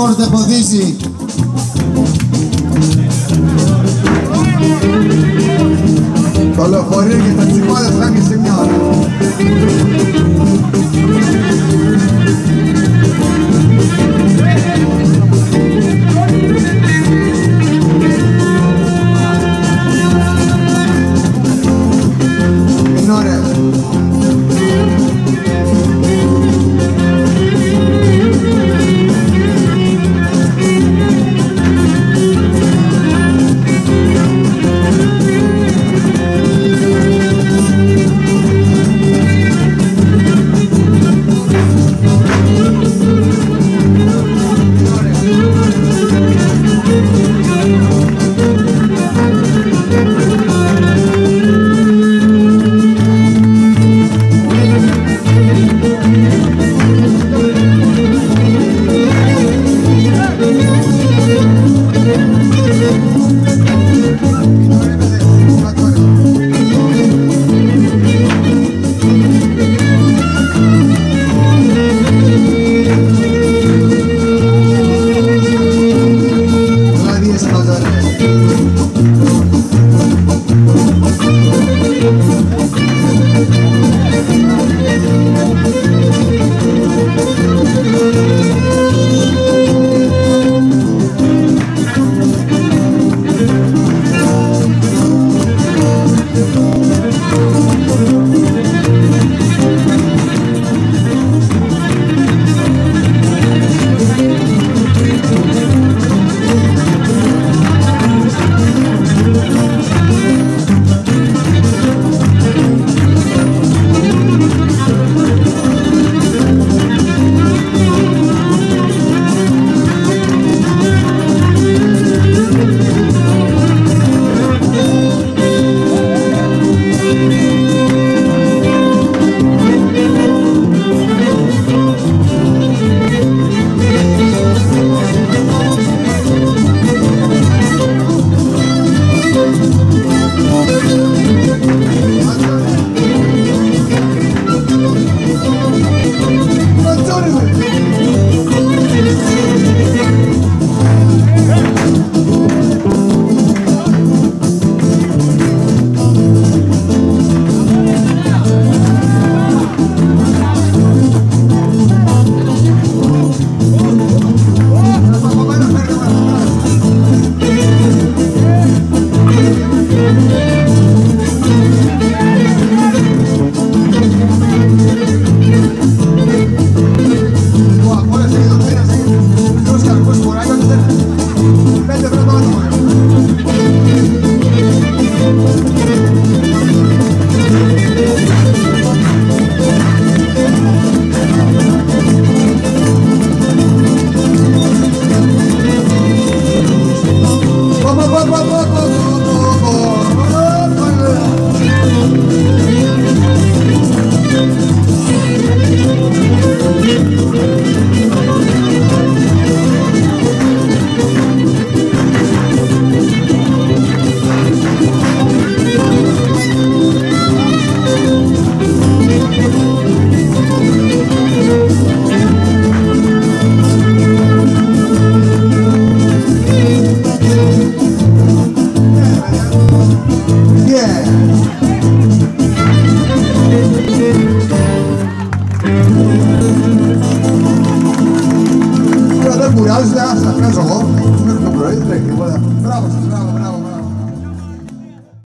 Φόρτε ποδήσει. Το λεωφορείο και τα τσιπάδες κάνει σε μια ώρα. Bravo, ja mislim da. Bravo, bravo.